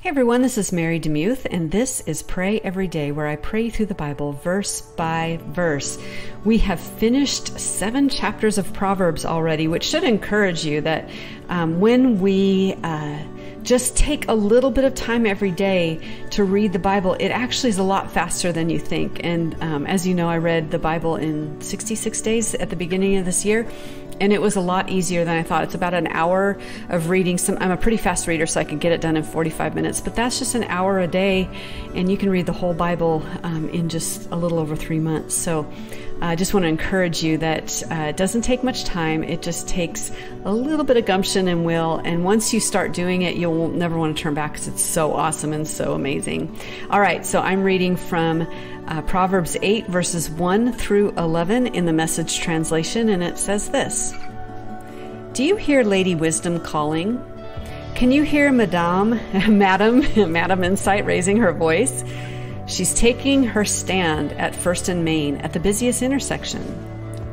Hey everyone, this is Mary DeMuth, and this is Pray Every Day, where I pray through the Bible verse by verse. We have finished seven chapters of Proverbs already, which should encourage you that um, when we uh, just take a little bit of time every day to read the Bible, it actually is a lot faster than you think. And um, as you know, I read the Bible in 66 days at the beginning of this year and it was a lot easier than I thought. It's about an hour of reading. Some I'm a pretty fast reader, so I could get it done in 45 minutes. But that's just an hour a day, and you can read the whole Bible um, in just a little over three months. So I just want to encourage you that uh, it doesn't take much time. It just takes a little bit of gumption and will. And once you start doing it, you'll never want to turn back because it's so awesome and so amazing. All right, so I'm reading from uh, Proverbs 8, verses 1 through 11 in the message translation, and it says this Do you hear Lady Wisdom calling? Can you hear Madame, Madam, Madam Insight raising her voice? She's taking her stand at First and Main at the busiest intersection,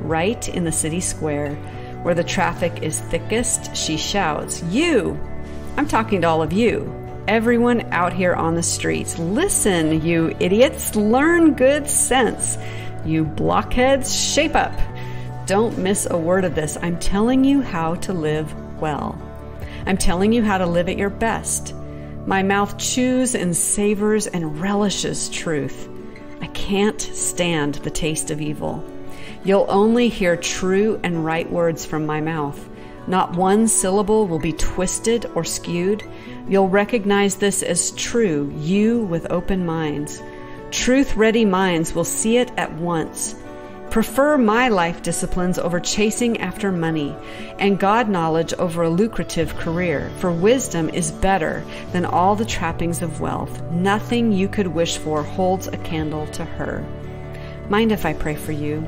right in the city square where the traffic is thickest. She shouts, You! I'm talking to all of you. Everyone out here on the streets. Listen, you idiots. Learn good sense. You blockheads, shape up. Don't miss a word of this. I'm telling you how to live well. I'm telling you how to live at your best. My mouth chews and savors and relishes truth. I can't stand the taste of evil. You'll only hear true and right words from my mouth. Not one syllable will be twisted or skewed. You'll recognize this as true, you with open minds. Truth ready minds will see it at once. Prefer my life disciplines over chasing after money, and God knowledge over a lucrative career, for wisdom is better than all the trappings of wealth. Nothing you could wish for holds a candle to her. Mind if I pray for you?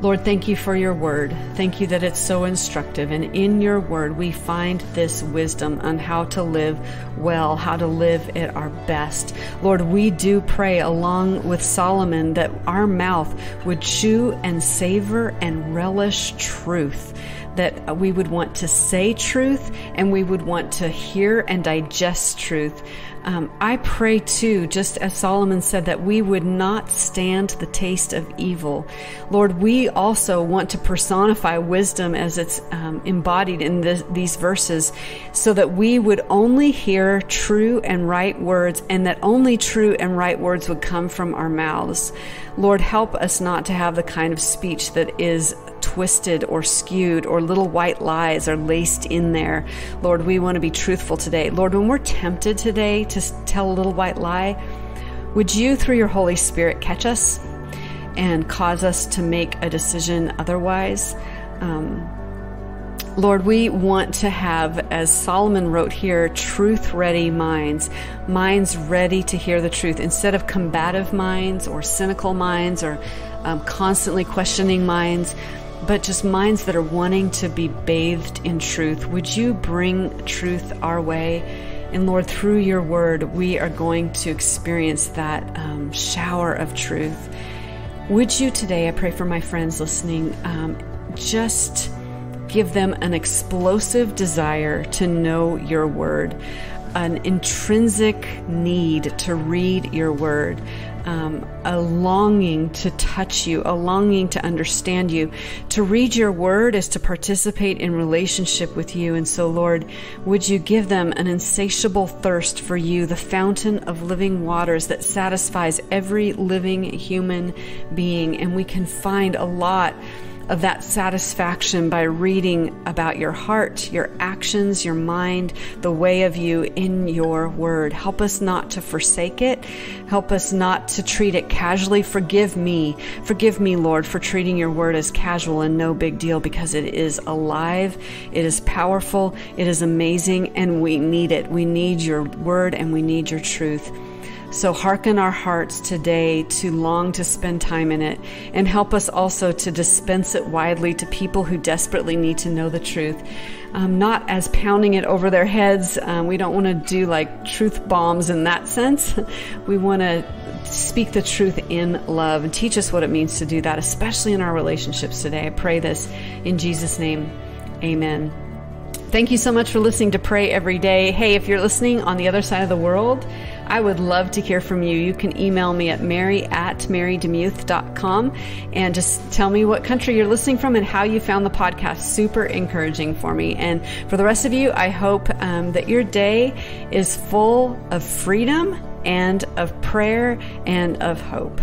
Lord, thank you for your word. Thank you that it's so instructive. And in your word, we find this wisdom on how to live well, how to live at our best. Lord, we do pray along with Solomon that our mouth would chew and savor and relish truth that we would want to say truth and we would want to hear and digest truth. Um, I pray too, just as Solomon said, that we would not stand the taste of evil. Lord, we also want to personify wisdom as it's um, embodied in this, these verses so that we would only hear true and right words and that only true and right words would come from our mouths. Lord, help us not to have the kind of speech that is twisted or skewed or little white lies are laced in there. Lord, we want to be truthful today. Lord, when we're tempted today to tell a little white lie, would you, through your Holy Spirit, catch us and cause us to make a decision otherwise? Um, Lord, we want to have, as Solomon wrote here, truth ready minds, minds ready to hear the truth instead of combative minds or cynical minds or um, constantly questioning minds, but just minds that are wanting to be bathed in truth. Would you bring truth our way? And Lord, through your word, we are going to experience that um, shower of truth. Would you today, I pray for my friends listening, um, just give them an explosive desire to know your word, an intrinsic need to read your word, um, a longing to touch you, a longing to understand you. To read your word is to participate in relationship with you. And so, Lord, would you give them an insatiable thirst for you, the fountain of living waters that satisfies every living human being? And we can find a lot of that satisfaction by reading about your heart, your actions, your mind, the way of you in your word. Help us not to forsake it. Help us not to treat it casually. Forgive me. Forgive me, Lord, for treating your word as casual and no big deal because it is alive, it is powerful, it is amazing, and we need it. We need your word and we need your truth. So hearken our hearts today to long to spend time in it and help us also to dispense it widely to people who desperately need to know the truth. Um, not as pounding it over their heads. Um, we don't want to do like truth bombs in that sense. we want to speak the truth in love and teach us what it means to do that, especially in our relationships today. I pray this in Jesus' name. Amen. Thank you so much for listening to Pray Every Day. Hey, if you're listening on the other side of the world, I would love to hear from you. You can email me at mary at marydemuth.com and just tell me what country you're listening from and how you found the podcast. Super encouraging for me. And for the rest of you, I hope um, that your day is full of freedom and of prayer and of hope.